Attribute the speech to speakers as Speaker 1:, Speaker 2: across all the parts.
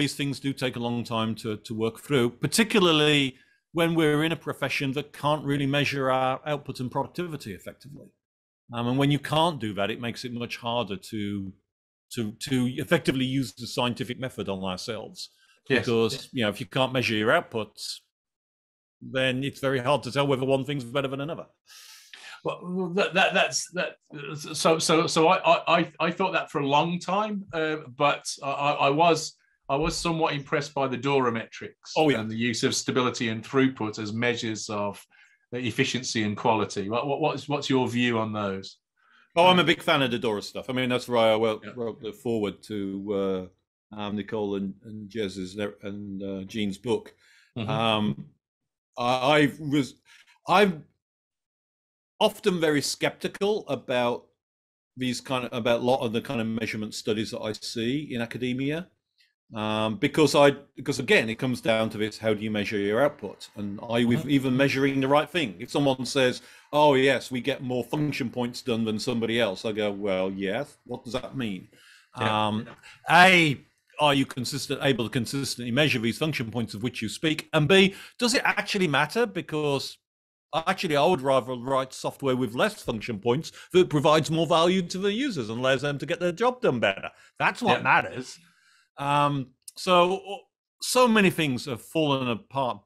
Speaker 1: these things do take a long time to, to work through, particularly when we're in a profession that can't really measure our output and productivity effectively. Um, and when you can't do that, it makes it much harder to to to effectively use the scientific method on ourselves. Yes. Because you know, if you can't measure your outputs, then it's very hard to tell whether one thing's better than another.
Speaker 2: Well, that, that that's that. So so so I I I thought that for a long time, uh, but I, I was I was somewhat impressed by the Dora metrics
Speaker 1: oh, yeah.
Speaker 2: and the use of stability and throughput as measures of efficiency and quality. What, what, what's what's your view on those?
Speaker 1: Oh, I'm a big fan of the Dora stuff. I mean, that's why I wrote, yeah. wrote the foreword to uh, um, Nicole and, and Jez's and uh, Gene's book. Mm-hmm. Um, I, I was I'm often very skeptical about these kind of about a lot of the kind of measurement studies that I see in academia um, because I because again it comes down to this: how do you measure your output, and are you uh-huh. even measuring the right thing? If someone says, "Oh yes, we get more function points done than somebody else," I go, "Well, yes. What does that mean?" Yeah. Um, a are you consistent able to consistently measure these function points of which you speak, and B does it actually matter? Because actually, I would rather write software with less function points that provides more value to the users and allows them to get their job done better. That's what yeah. matters. Um, so so many things have fallen apart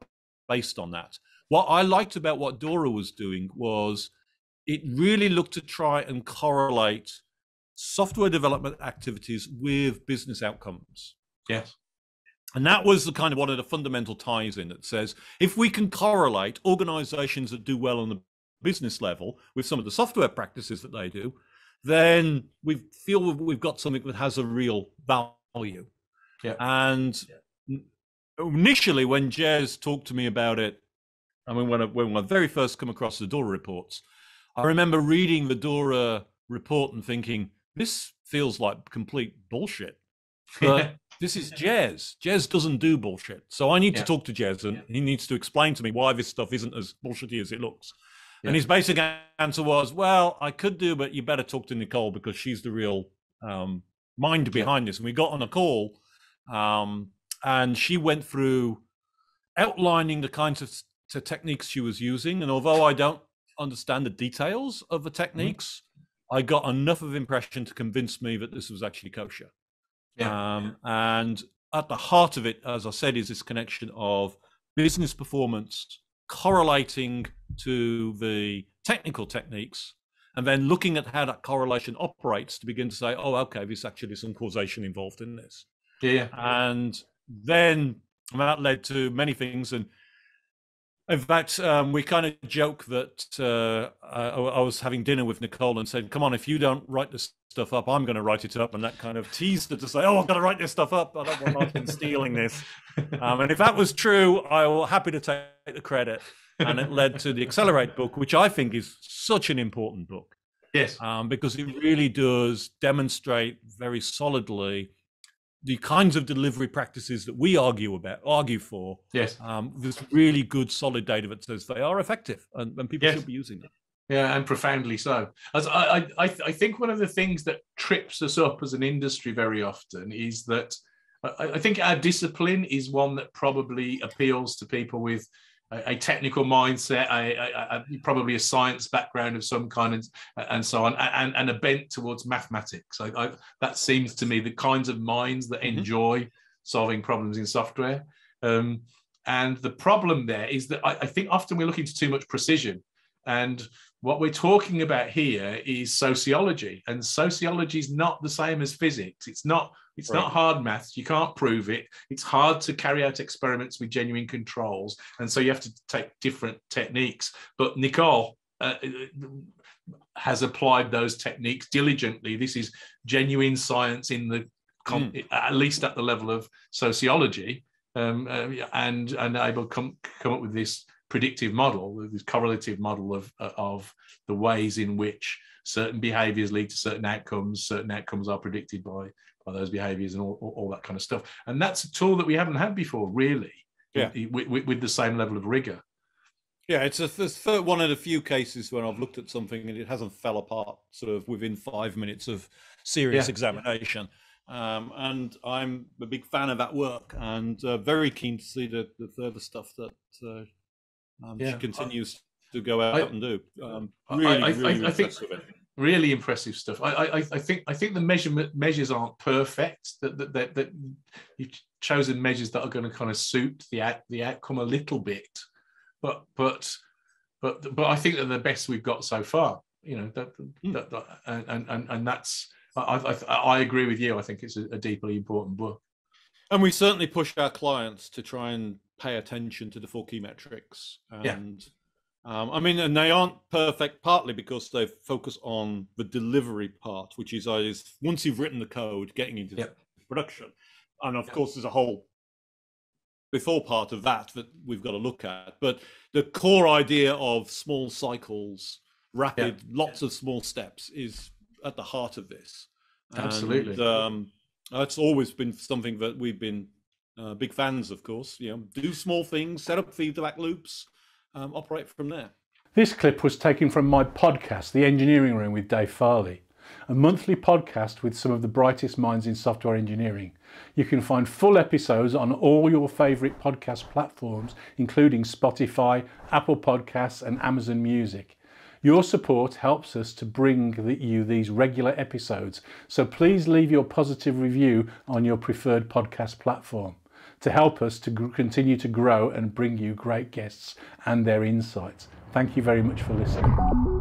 Speaker 1: based on that. What I liked about what Dora was doing was it really looked to try and correlate software development activities with business outcomes.
Speaker 2: Yes.
Speaker 1: And that was the kind of one of the fundamental ties in that says if we can correlate organizations that do well on the business level with some of the software practices that they do, then we feel we've got something that has a real value.
Speaker 2: Yeah.
Speaker 1: And yeah. initially, when Jez talked to me about it, I mean, when I, when I very first come across the Dora reports, I remember reading the Dora report and thinking, this feels like complete bullshit. But this is Jez. Jez doesn't do bullshit. So I need yeah. to talk to Jez and yeah. he needs to explain to me why this stuff isn't as bullshitty as it looks. Yeah. And his basic answer was, well, I could do, but you better talk to Nicole because she's the real um, mind behind this. And we got on a call um, and she went through outlining the kinds of t- techniques she was using. And although I don't understand the details of the mm-hmm. techniques, mm-hmm. I got enough of impression to convince me that this was actually kosher. Yeah. Um, and at the heart of it, as I said, is this connection of business performance correlating to the technical techniques and then looking at how that correlation operates to begin to say, oh, okay, there's actually some causation involved in this.
Speaker 2: Yeah.
Speaker 1: And then that led to many things. And in fact, um, we kind of joke that uh, I, I, was having dinner with Nicole and said, "Come on, if you don't write this stuff up, I'm going to write it up." And that kind of teased her to say, "Oh, I've got to write this stuff up. I don't want Martin stealing this." Um, and if that was true, I will happy to take the credit. And it led to the Accelerate book, which I think is such an important book.
Speaker 2: Yes,
Speaker 1: um, because it really does demonstrate very solidly the kinds of delivery practices that we argue about, argue for,
Speaker 2: yes,
Speaker 1: um, there's really good, solid data that says they are effective, and, and people yes. should be using them.
Speaker 2: Yeah, and profoundly so. As I, I, I think one of the things that trips us up as an industry very often is that I, I think our discipline is one that probably appeals to people with a, technical mindset, a, a, a, probably a science background of some kind, and, and so on, and, and a bent towards mathematics. I, I, that seems to me the kinds of minds that mm-hmm. enjoy solving problems in software. Um, and the problem there is that I, I think often we're looking to too much precision. And what we're talking about here is sociology, and sociology is not the same as physics. It's not it's right. not hard maths. You can't prove it. It's hard to carry out experiments with genuine controls. And so you have to take different techniques. But Nicole uh, has applied those techniques diligently. This is genuine science in the, mm. at least at the level of sociology, um, uh, and, and able to come, come up with this predictive model, this correlative model of, of the ways in which certain behaviors lead to certain outcomes, certain outcomes are predicted by by those behaviors and all, all, all, that kind of stuff. And that's a tool that we haven't had before, really,
Speaker 1: yeah.
Speaker 2: with, with, with the same level of rigor.
Speaker 1: Yeah, it's a, one of the few cases when I've looked at something and it hasn't fell apart sort of within five minutes of serious yeah. examination. Um, and I'm a big fan of that work and uh, very keen to see the, the further stuff that uh, um, yeah. she continues I, to go out I, and do. Um, really, I, really
Speaker 2: I, think really impressive stuff. I, I, I think I think the measurement measures aren't perfect. That that, that, that you've chosen measures that are going to kind of suit the the outcome a little bit, but but but but I think they're the best we've got so far. You know that, mm. that, that and, and and that's I, I, I agree with you. I think it's a, a deeply important book.
Speaker 1: And we certainly push our clients to try and pay attention to the four key metrics. And yeah. um, I mean, and they aren't perfect partly because they focus on the delivery part, which is, is once you've written the code, getting into yeah. production. And of yeah. course, there's a whole before part of that that we've got to look at. But the core idea of small cycles, rapid, lots of small steps is at the heart of this.
Speaker 2: Absolutely.
Speaker 1: And, um, that's always been something that we've been uh, big fans, of course. You know, do small things, set up feedback loops, um, operate from there.
Speaker 3: This clip was taken from my podcast, The Engineering Room with Dave Farley, a monthly podcast with some of the brightest minds in software engineering. You can find full episodes on all your favourite podcast platforms, including Spotify, Apple Podcasts, and Amazon Music. Your support helps us to bring you these regular episodes, so please leave your positive review on your preferred podcast platform to help us to continue to grow and bring you great guests and their insights. Thank you very much for listening.